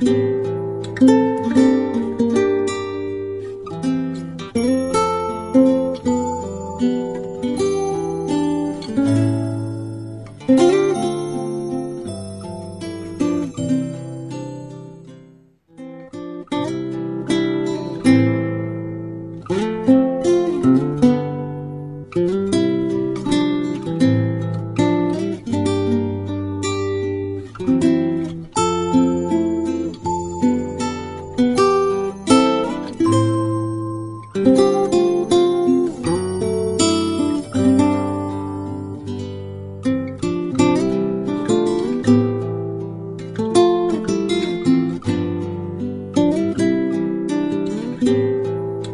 嗯